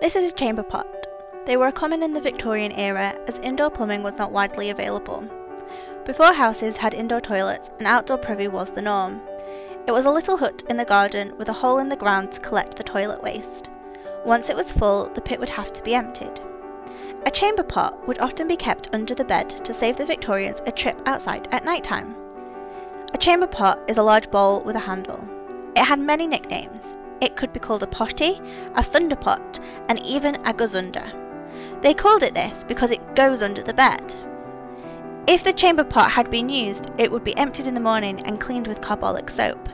This is a chamber pot. They were common in the Victorian era as indoor plumbing was not widely available. Before houses had indoor toilets, an outdoor privy was the norm. It was a little hut in the garden with a hole in the ground to collect the toilet waste. Once it was full, the pit would have to be emptied. A chamber pot would often be kept under the bed to save the Victorians a trip outside at night time. A chamber pot is a large bowl with a handle. It had many nicknames. It could be called a potty, a thunder pot, and even a gazunda. They called it this because it goes under the bed. If the chamber pot had been used, it would be emptied in the morning and cleaned with carbolic soap.